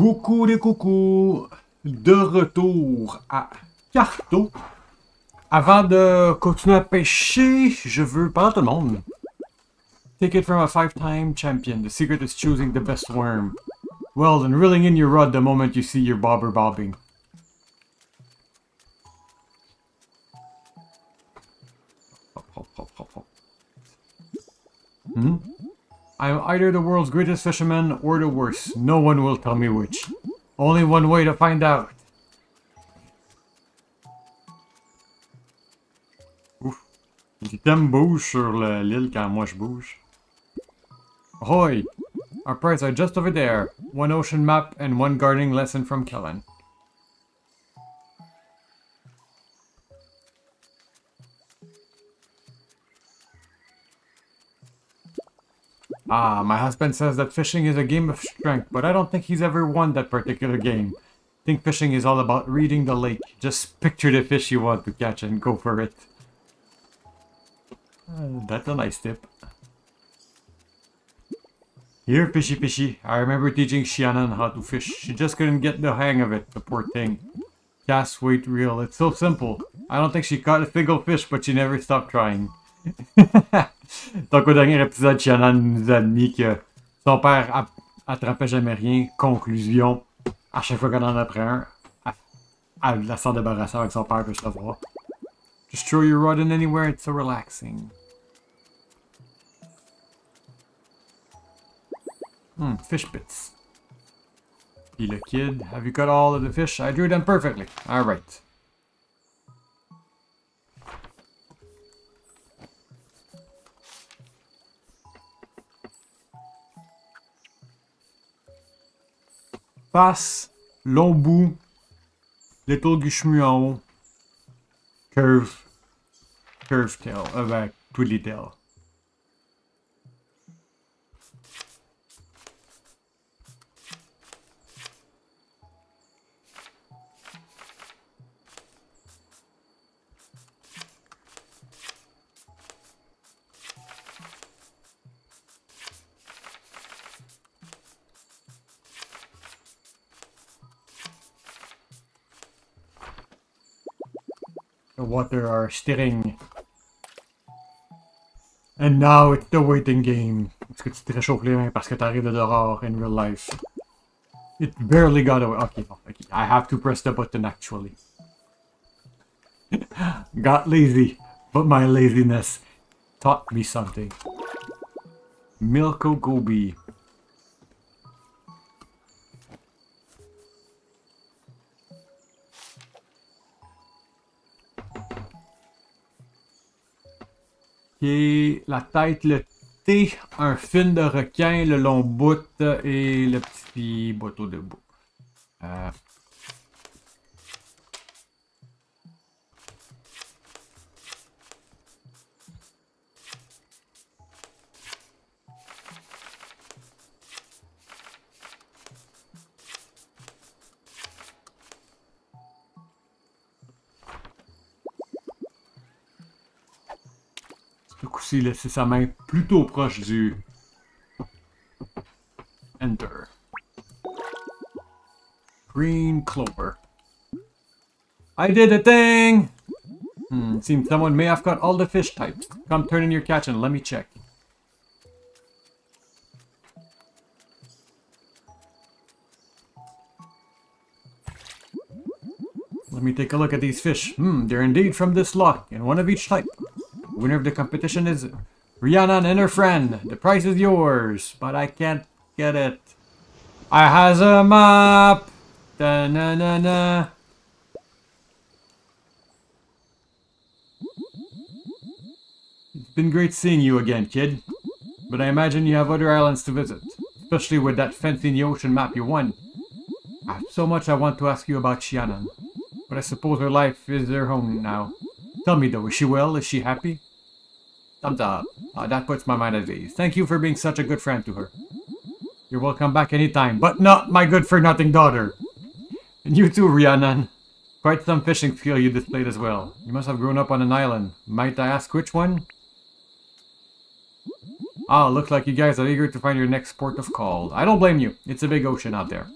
Coucou les coucous, de retour à Carto. Avant de continuer à pêcher, je veux parler à tout le monde. Take it from a five-time champion. The secret is choosing the best worm. Well, then reeling in your rod the moment you see your bobber bobbing. Hmm? I'm either the world's greatest fisherman or the worst. No one will tell me which. Only one way to find out. Ouf. Bouge sur le- l'île quand moi je bouge. Ahoy! Our prize are just over there. One ocean map and one gardening lesson from Kellen. Ah, my husband says that fishing is a game of strength, but I don't think he's ever won that particular game. I think fishing is all about reading the lake. Just picture the fish you want to catch and go for it. Uh, that's a nice tip. Here, fishy fishy. I remember teaching Shianan how to fish. She just couldn't get the hang of it, the poor thing. Cast, weight, reel. It's so simple. I don't think she caught a single fish, but she never stopped trying. Donc au dernier épisode, Shannon nous a admis que son père attrapait jamais rien. Conclusion, à chaque fois qu'on en apprend un, elle, elle s'en débarrasser avec son père, peut je savoir. Just throw your rod in anywhere, it's so relaxing. Hmm, fish bits. Puis le kid, have you got all of the fish? I drew them perfectly. Alright. Face, long bout, little guichemu en haut, curve, curve tail, avec twiddly tail. Water are stirring. And now it's the waiting game. Est-ce que tu te réchauffes les mains parce que t'arrives de dehors in real life? It barely got away. Okay, okay. I have to press the button actually. got lazy, but my laziness taught me something. Milko Gobi. La tête, le T, un fin de requin, le long bout et le petit bateau debout. Euh, Coup-ci, laisser sa main plutôt proche du Enter. Green Clover. I did a thing! Hmm, seems someone may have got all the fish types. Come turn in your catch and let me check. Let me take a look at these fish. Hmm, they're indeed from this lock, and one of each type. Winner of the competition is Rhiannon and her friend. The prize is yours, but I can't get it. I has a map. Da na na na. It's been great seeing you again, kid. But I imagine you have other islands to visit, especially with that fancy in the ocean map you won. I have so much I want to ask you about Shianan, but I suppose her life is her home now. Tell me though, is she well? Is she happy? Thumbs up. Uh, that puts my mind at ease. Thank you for being such a good friend to her. You're welcome back anytime, but not my good-for-nothing daughter. And you too, Rhiannon. Quite some fishing skill you displayed as well. You must have grown up on an island. Might I ask which one? Ah, looks like you guys are eager to find your next port of call. I don't blame you. It's a big ocean out there.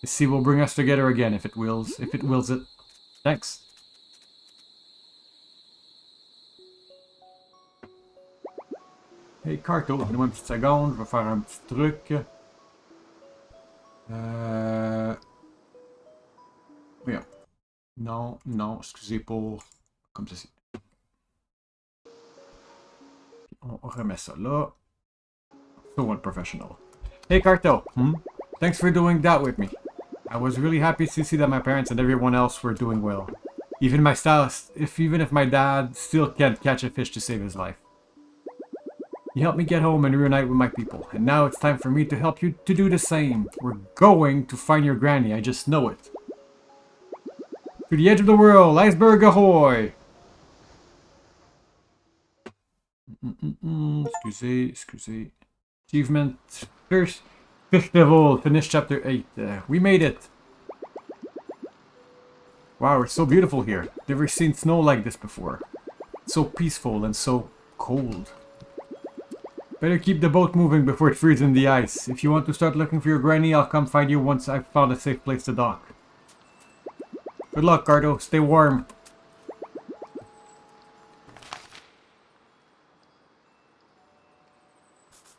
The sea will bring us together again if it wills, if it wills it. Thanks. Hey Carto, donne-moi une petite seconde, je vais faire un petit truc. Euh... Voyons. Non, non, excusez pour... Comme ceci. On remet ça là. So professional Hey Carto, hmm? thanks for doing that with me. I was really happy to see that my parents and everyone else were doing well. Even my stylist, if even if my dad still can't catch a fish to save his life. You helped me get home and reunite with my people, and now it's time for me to help you to do the same. We're going to find your granny, I just know it. To the edge of the world, iceberg ahoy! Mm -mm -mm. Excusez, excusez. Achievement, first, level, finish chapter 8. Uh, we made it! Wow, it's so beautiful here. Never seen snow like this before. so peaceful and so cold. Better keep the boat moving before it freezes in the ice. If you want to start looking for your granny, I'll come find you once I've found a safe place to dock. Good luck, Carto. Stay warm.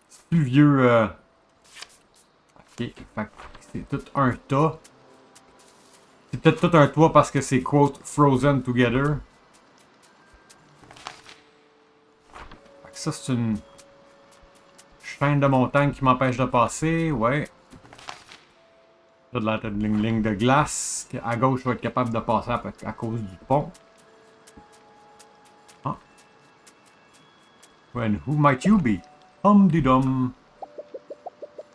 C'est plus vieux... Euh... Ok, c'est tout un tas. C'est peut-être tout un toit parce que c'est quote frozen together. Ça c'est une chaîne de montagne qui m'empêche de passer, ouais. Là, de la ligne, ligne de glace. À gauche, je vais être capable de passer à, à cause du pont. Ah. When who might you be? Hum de dum.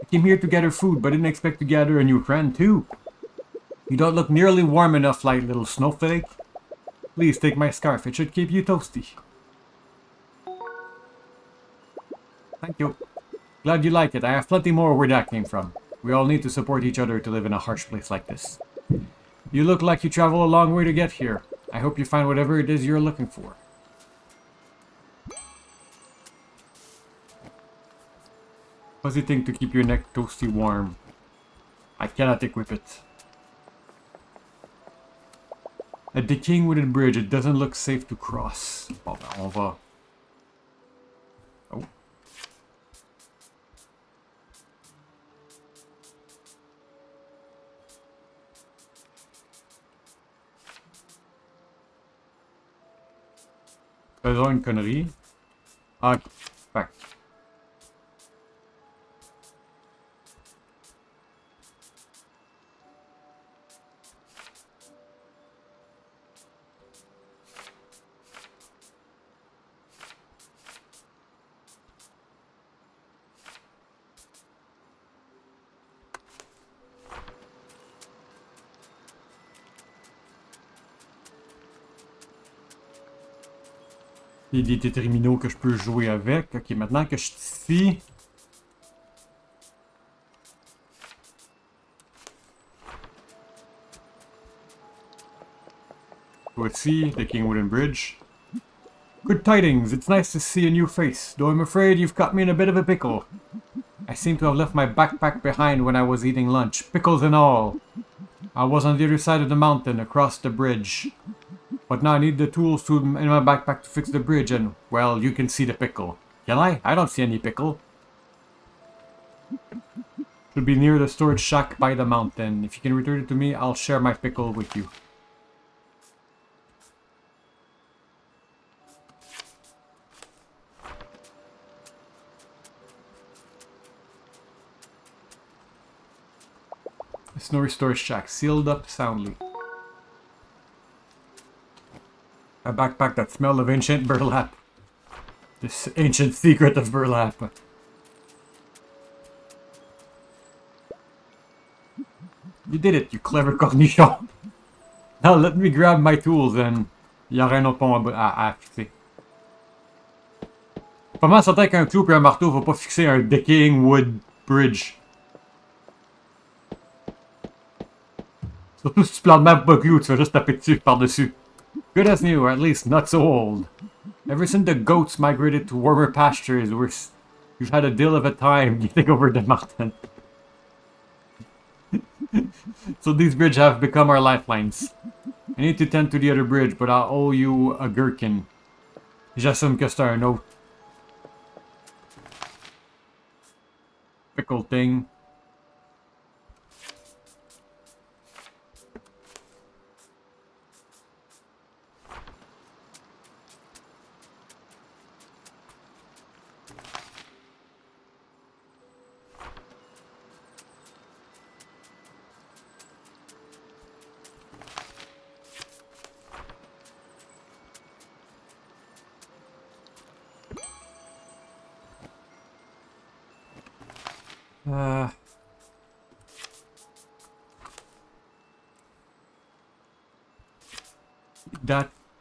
I came here to gather food, but didn't expect to gather a new friend too. You don't look nearly warm enough, light little snowflake. Please take my scarf, it should keep you toasty. Thank you. Glad you like it. I have plenty more where that came from. We all need to support each other to live in a harsh place like this. You look like you travel a long way to get here. I hope you find whatever it is you're looking for. Fuzzy thing to keep your neck toasty warm. I cannot equip it. A decaying wooden bridge. It doesn't look safe to cross. Bon, ben, on Faisons une connerie. Ah, fuck. A des déterminaux que je peux jouer avec. Ok, maintenant que je suis ici... Voici, the King Wooden Bridge. Good tidings, it's nice to see a new face, though I'm afraid you've caught me in a bit of a pickle. I seem to have left my backpack behind when I was eating lunch, pickles and all. I was on the other side of the mountain, across the bridge. But now I need the tools to, in my backpack to fix the bridge and, well, you can see the pickle. Can I? I don't see any pickle. Should be near the storage shack by the mountain. If you can return it to me, I'll share my pickle with you. Snorri storage shack, sealed up soundly. A backpack that smelled of ancient burlap. This ancient secret of burlap. You did it, you clever cornichon. Now let me grab my tools and... Il y a rien au pont à, à, fixer. Pas mal certain qu'un clou et un marteau va pas fixer un decaying wood bridge. Surtout si tu plantes même pas clou, tu vas juste taper dessus par-dessus. Good as new, or at least not so old. Ever since the goats migrated to warmer pastures, we're, we've had a deal of a time getting over the mountain. so these bridges have become our lifelines. I need to tend to the other bridge, but I owe you a gherkin. C'est un autre pickle thing.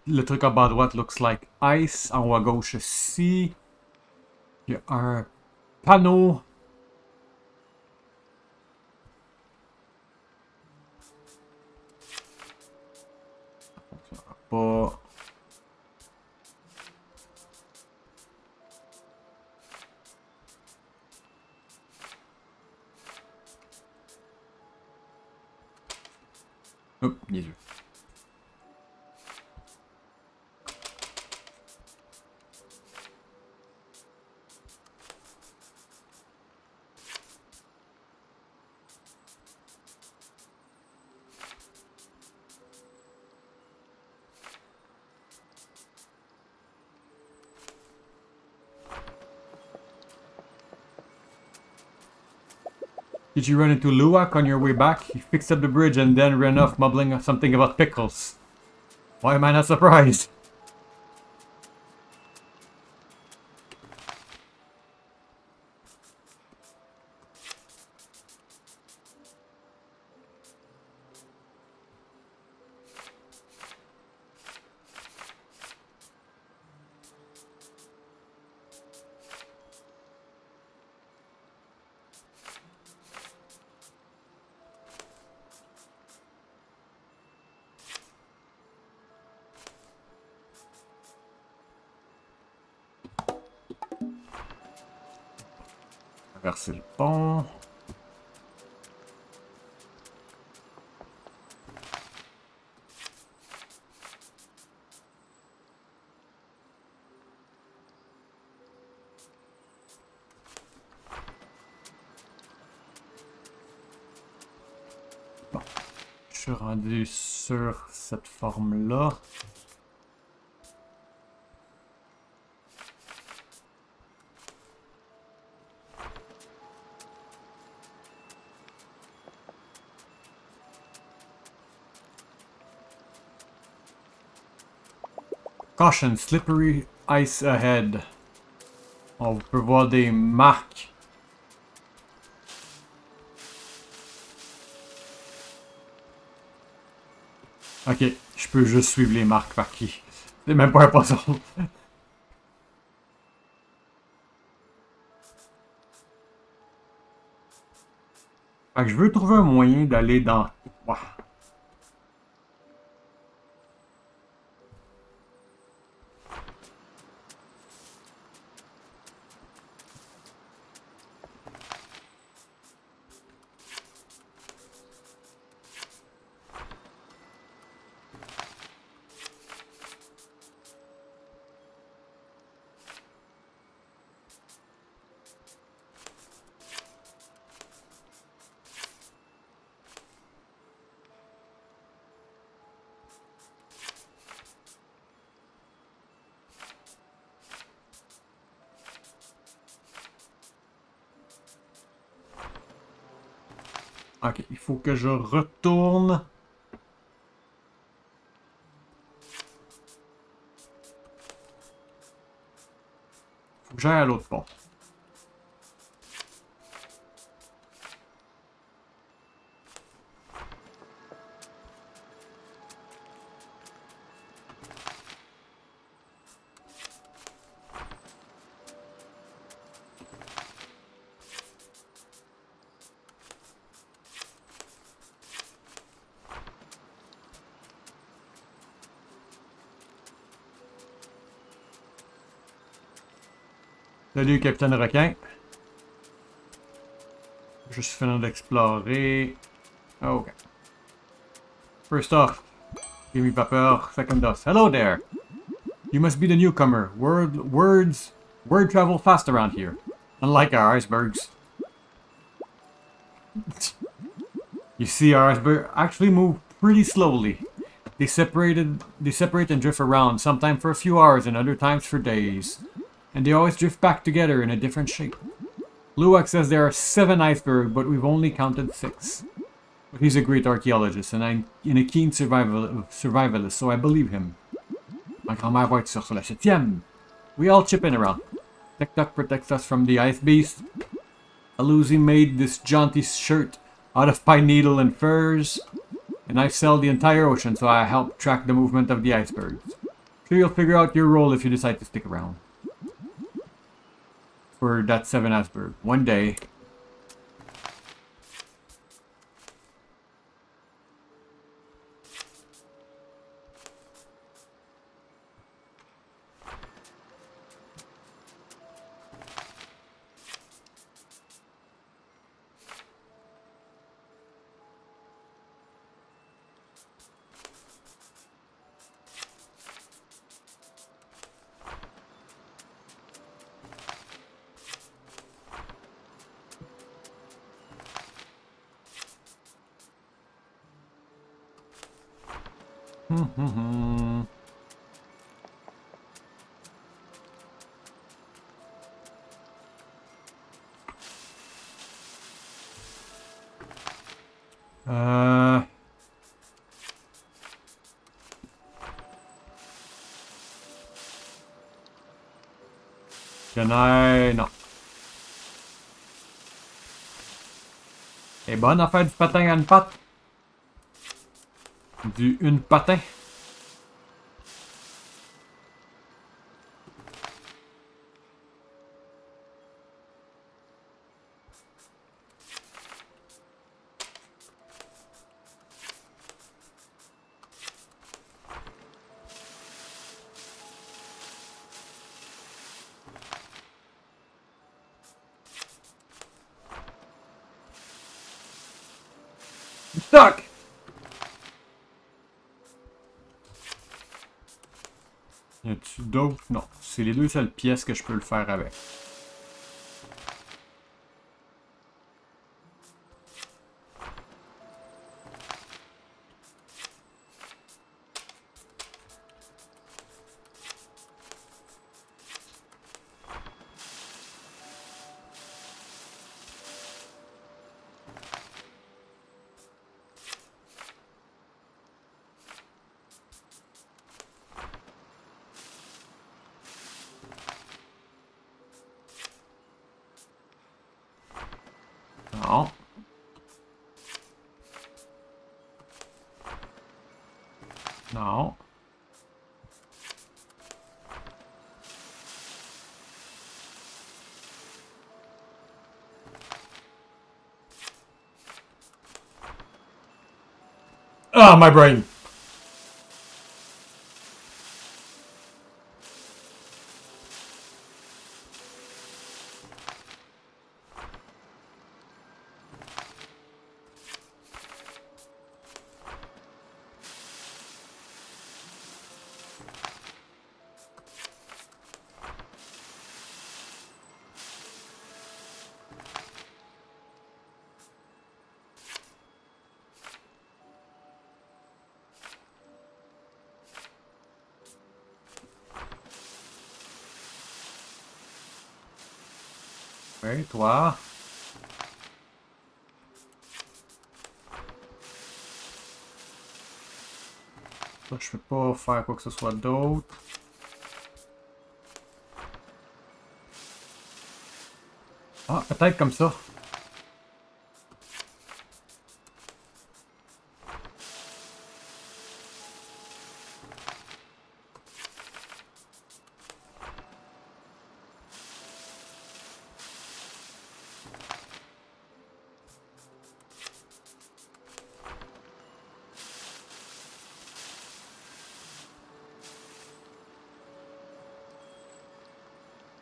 Le truc à bas à droite looks like ice. En haut à gauche ici, il y a un panneau. Pas. Oh. Did you run into Luwak on your way back? He fixed up the bridge and then ran off mumbling something about pickles. Why am I not surprised? Traverser le pont. Bon. Je suis rendu sur cette forme-là. Caution, slippery ice ahead. On prévoit des marques. Ok, je peux juste suivre les marques par qui. C'est même pas un puzzle. je veux trouver un moyen d'aller dans... Ok, il faut que je retourne. Faut que j'aille à l'autre pont. Salut, Capitaine Requin. Juste finir d'explorer. Oh, okay. First off, give me Vapeur. Second off, hello there. You must be the newcomer. Word, words, word travel fast around here. Unlike our icebergs. you see, our icebergs actually move pretty slowly. They separated, they separate and drift around, sometimes for a few hours and other times for days. And they always drift back together in a different shape. Luwak says there are seven icebergs, but we've only counted six. But he's a great archaeologist and I'm in a keen survival, survivalist, so I believe him. Ma grand-mère va être sur la septième. We all chip in around. Tech protects us from the ice beast. Aluzi made this jaunty shirt out of pine needle and furs. And I sell the entire ocean, so I help track the movement of the icebergs. Sure you'll figure out your role if you decide to stick around. For that seven iceberg. One day, uh... Can I... Non. Et bonne affaire du patin à une patte. Du une patin. C'est les deux seules pièces que je peux le faire avec. Ah, my brain. Oui, toi. Je peux pas faire quoi que ce soit d'autre. Ah, peut-être comme ça.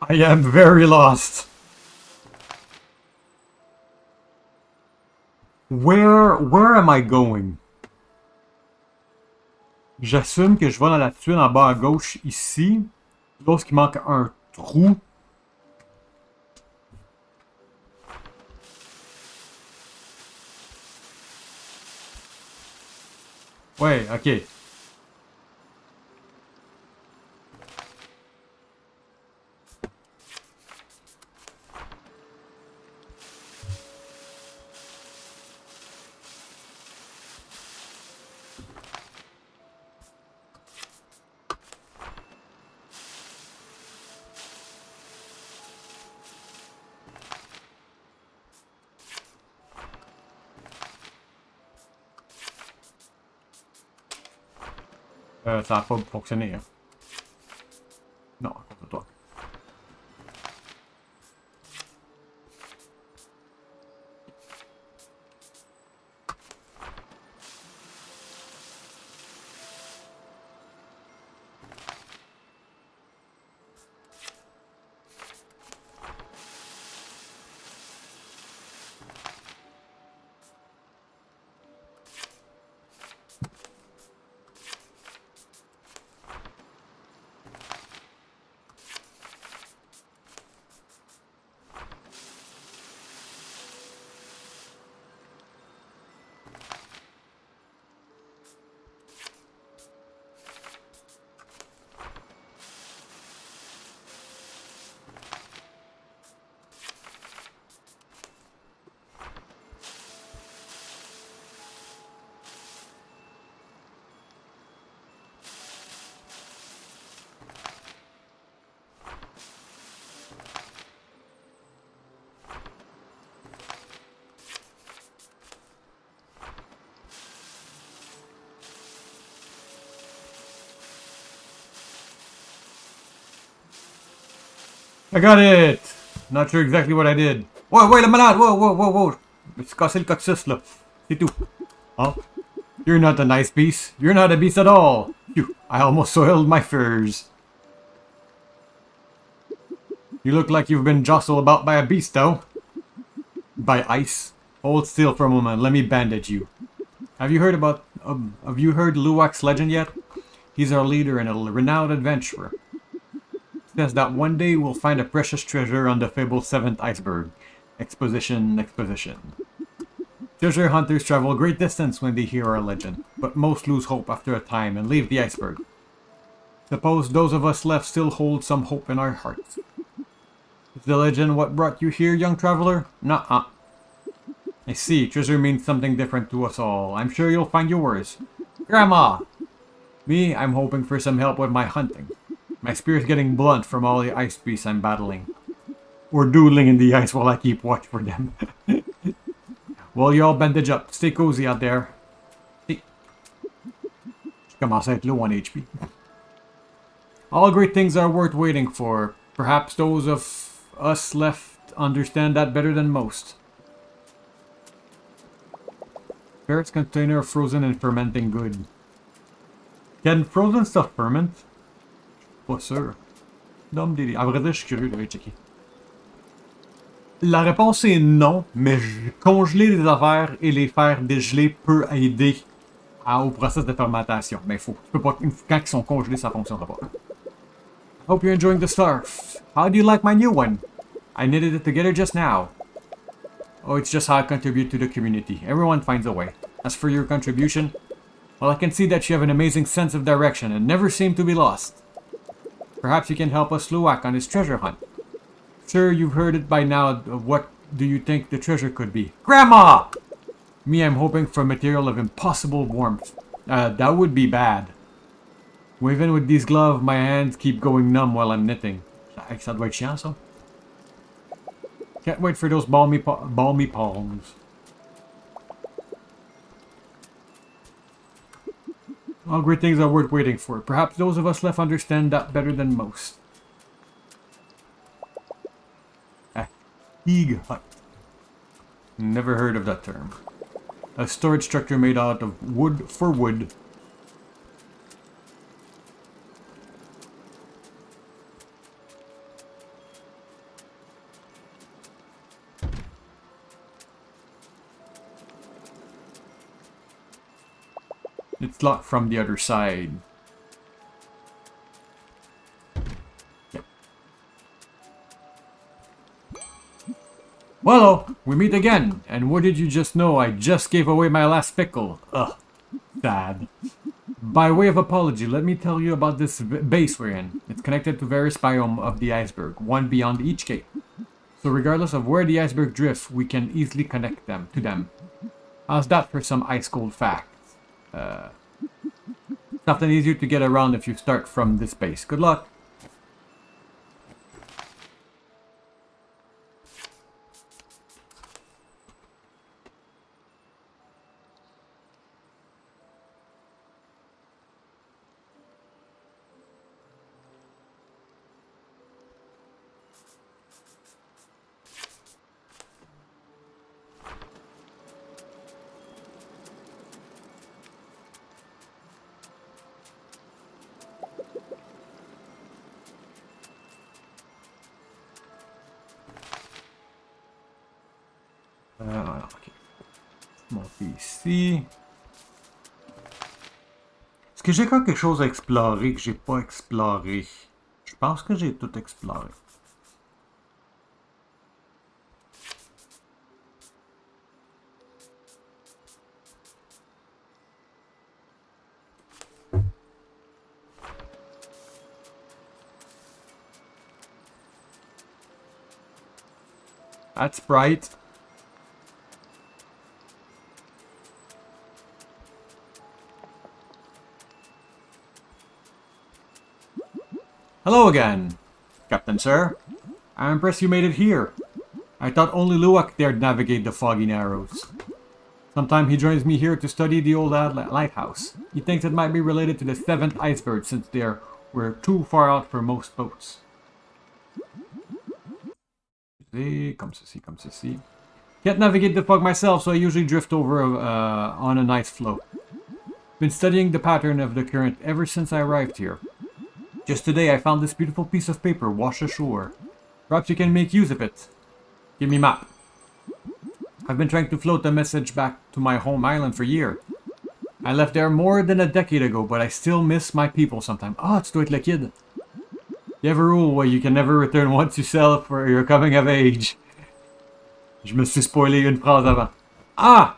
I am very lost. Where, where am I going? J'assume que je vais dans la tuile en bas à gauche ici. Lorsqu'il manque un trou. Ouais, ok. Euh, ça n'a pas fonctionné. Hein. Non, à cause de toi. I got it! Not sure exactly what I did. Whoa, wait, a minute! Whoa, whoa, whoa, whoa! Là. C'est tout. Huh? You're not a nice beast. You're not a beast at all. Phew, I almost soiled my furs. You look like you've been jostled about by a beast, though. By ice. Hold still for a moment. Let me bandage you. Have you heard about... Um, have you heard Luwak's legend yet? He's our leader and a renowned adventurer says that one day we'll find a precious treasure on the fabled seventh iceberg. Exposition, exposition. Treasure hunters travel great distance when they hear our legend, but most lose hope after a time and leave the iceberg. Suppose those of us left still hold some hope in our hearts. Is the legend what brought you here, young traveler? Nuh-uh. I see, treasure means something different to us all. I'm sure you'll find yours. Grandma! Me, I'm hoping for some help with my hunting. My spirit's getting blunt from all the ice beasts I'm battling. Or doodling in the ice while I keep watch for them. well, you all bandage up. Stay cozy out there. Je commence low on HP. All great things are worth waiting for. Perhaps those of us left understand that better than most. Ferret's container frozen and fermenting good. Can frozen stuff ferment? Pas sûr. Dom Diddy. À vrai dire, je suis curieux d'aller checker. La réponse est non, mais congeler les affaires et les faire dégeler peut aider au processus de fermentation. Mais faut, tu peux pas, quand ils sont congelés, ça fonctionnera pas. Hope you're enjoying the scarf. How do you like my new one? I knitted it together just now. Oh, it's just how I contribute to the community. Everyone finds a way. As for your contribution, well, I can see that you have an amazing sense of direction and never seem to be lost. Perhaps you can help us Luwak on his treasure hunt. Sure, you've heard it by now. What do you think the treasure could be? Grandma! Me, I'm hoping for material of impossible warmth. Uh, that would be bad. Even with these gloves, my hands keep going numb while I'm knitting. Ça doit être chiant. Can't wait for those balmy, balmy palms. All great things are worth waiting for. Perhaps those of us left understand that better than most. Ah, A Heeg hut. Never heard of that term. A storage structure made out of wood for wood It's locked from the other side. Yep. Well, we meet again. And what did you just know? I just gave away my last pickle. Ugh. Sad. By way of apology, let me tell you about this base we're in. It's connected to various biomes of the iceberg, one beyond each gate. So regardless of where the iceberg drifts, we can easily connect them to them. How's that for some ice cold facts? Uh, nothing easier to get around if you start from this base. Good luck! Monter ici. Est-ce que j'ai encore quelque chose à explorer que j'ai pas exploré? Je pense que j'ai tout exploré. That's bright. Hello again, Captain Sir. I'm impressed you made it here. I thought only Luwak dared navigate the foggy narrows. Sometime he joins me here to study the old lighthouse. He thinks it might be related to the seventh iceberg since there we're too far out for most boats. See, come to see, come to see. Can't navigate the fog myself, so I usually drift over uh, on a nice float. Been studying the pattern of the current ever since I arrived here. Just today I found this beautiful piece of paper washed ashore. Perhaps you can make use of it. Give me map. I've been trying to float the message back to my home island for years. I left there more than a decade ago, but I still miss my people sometimes. Ah, oh, it's Dwight Kid. You have a rule where you can never return once you sell for your coming of age. Je me suis spoilé une phrase avant. Ah!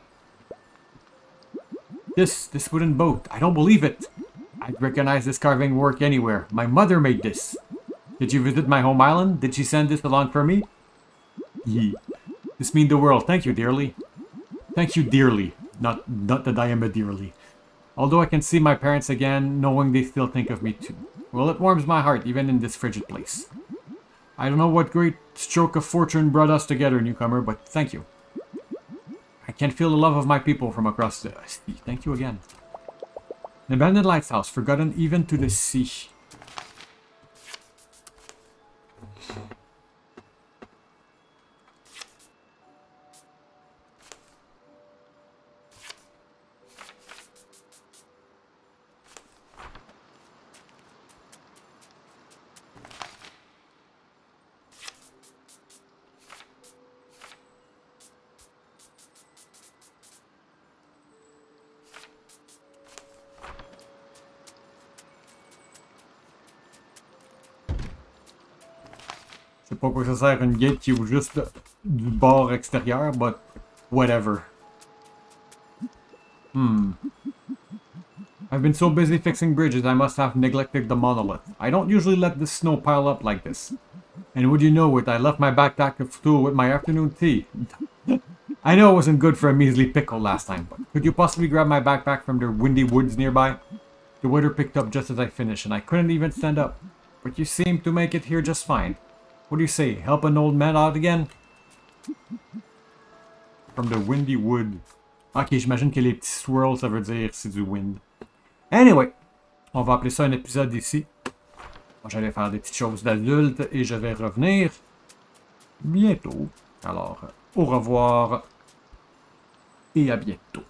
This, this wooden boat. I don't believe it. I'd recognize this carving work anywhere. My mother made this. Did you visit my home island? Did she send this along for me? Ye. This means the world. Thank you, dearly. Thank you, dearly. Not, not that I am a dearly. Although I can see my parents again, knowing they still think of me too. Well, it warms my heart, even in this frigid place. I don't know what great stroke of fortune brought us together, newcomer, but thank you. I can feel the love of my people from across the sea. Thank you again. An abandoned lighthouse, forgotten even to the sea. Sais pas quoi ça sert une gate qui juste du bord extérieur, but whatever. Hmm. I've been so busy fixing bridges I must have neglected the monolith. I don't usually let the snow pile up like this. And would you know it, I left my backpack of stool with my afternoon tea. I know it wasn't good for a measly pickle last time, but could you possibly grab my backpack from the windy woods nearby? The weather picked up just as I finished, and I couldn't even stand up. But you seem to make it here just fine. What do you say? Help an old man out again? From the windy wood. Ok, j'imagine que les petits swirls, ça veut dire c'est du wind. Anyway, on va appeler ça un épisode ici. J'allais faire des petites choses d'adulte et je vais revenir bientôt. Alors, au revoir et à bientôt.